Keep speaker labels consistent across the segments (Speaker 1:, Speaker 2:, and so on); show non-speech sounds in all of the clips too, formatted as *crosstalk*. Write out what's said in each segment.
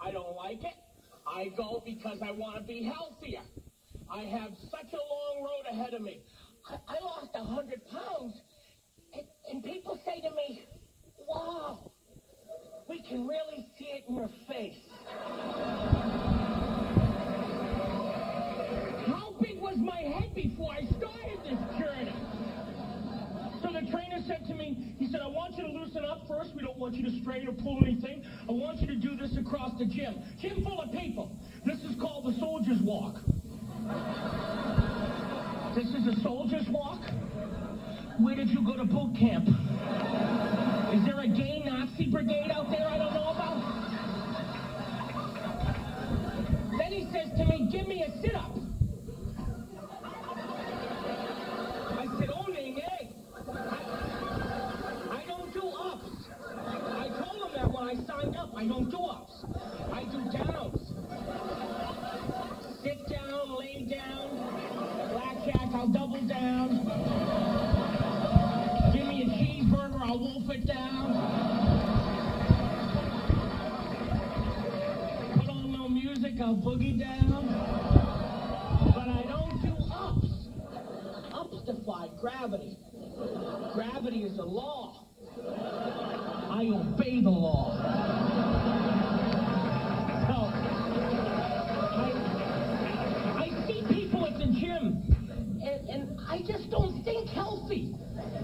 Speaker 1: I don't like it. I go because I want to be healthier. I have such a long road ahead of me. I, I lost a hundred pounds, and, and people say to me, "Wow, we can really see it in your face." How big was my head before I started this journey? So the trainer said to me, he said, I want you to loosen up first. We don't want you to strain or pull anything. I want you to do this across the gym. Gym full of people. This is called the soldier's walk. This is a soldier's walk? Where did you go to boot camp? Is there a gay Nazi brigade out there I don't know about? Then he says to me, give me a sit-up. I said, oh, Ning, hey. I don't do ups. I told him that when I signed up. I don't do ups. I do downs. Sit down, lay down. Blackjack, I'll double down. Give me a cheeseburger, I'll wolf it down. Put on no music, I'll boogie down. But I don't do ups. Ups defy gravity. Gravity is a law. I just don't think healthy.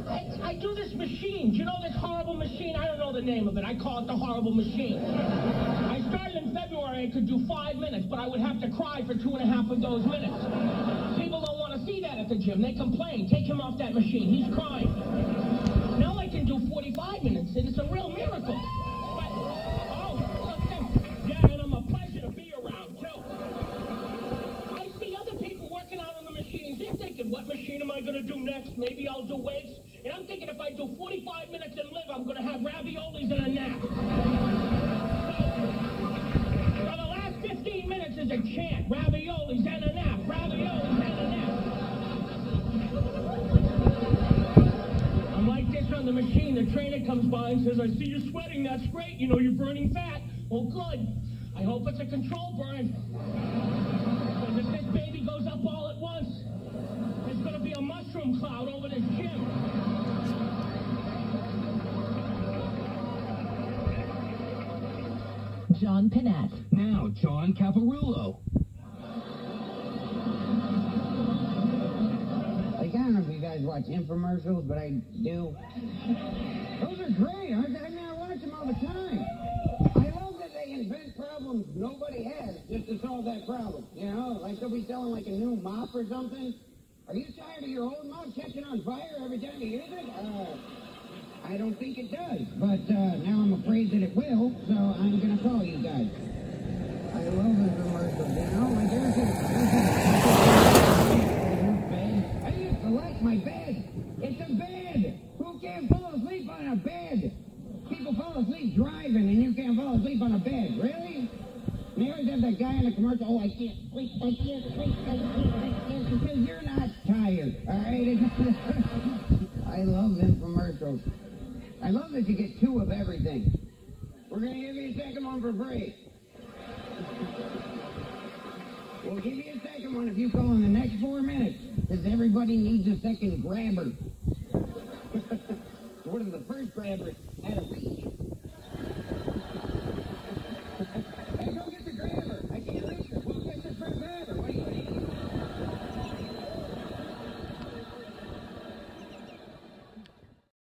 Speaker 1: I, I do this machine. Do you know this horrible machine? I don't know the name of it. I call it the horrible machine. I started in February. I could do five minutes, but I would have to cry for two and a half of those minutes. People don't want to see that at the gym. They complain. Take him off that machine. He's crying. Now I can do 45 minutes, and it's a real miracle. Do next? Maybe I'll do weights. And I'm thinking if I do 45 minutes and live, I'm going to have raviolis and a nap. So, for the last 15 minutes is a chant. Raviolis and a nap. Raviolis and a nap. I'm like this on the machine. The trainer comes by and says, I see you sweating. That's great. You know you're burning fat. Well, good. I hope it's a control burn. Because if this baby goes up all at once, there's going to be cloud over this gym.
Speaker 2: John Pinette.
Speaker 3: Now, John Caparulo.
Speaker 4: Like, I don't know if you guys watch infomercials, but I do. Those are great. I, I mean, I watch them all the time. I love that they invent problems nobody has just to solve that problem. You know, like they'll be selling like a new mop or something. Are you tired of your old mop catching on fire every time you use it? Uh, I don't think it does, but uh, now I'm afraid that it will, so I'm gonna call you guys. I love infomercials, you know, like there's a, there's a bed. I used to like my bed. It's a bed. Who can't fall asleep on a bed? People fall asleep driving, and you can't fall asleep on a bed. Really? They always that guy in the commercial. Oh, I can't sleep. I can't sleep. I can't. I can't because you're not tired. All right. *laughs* I love them commercials. I love that you get two of everything. We're gonna give you a second one for free. We'll give you a second one if you call in the next four minutes, because everybody needs a second grabber. *laughs* one of the first a week.